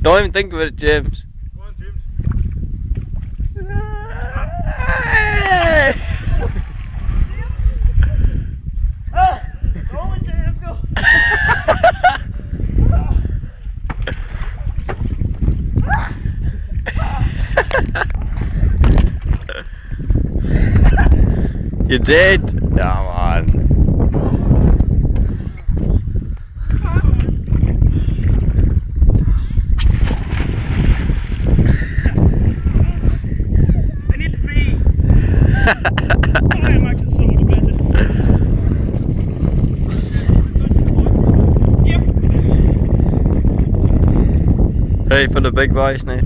Don't even think about it, James. Go on, James. Oh, let's go. You did? Come on. I need to pee. I am actually so motivated. Yep. Ready for the big boys now?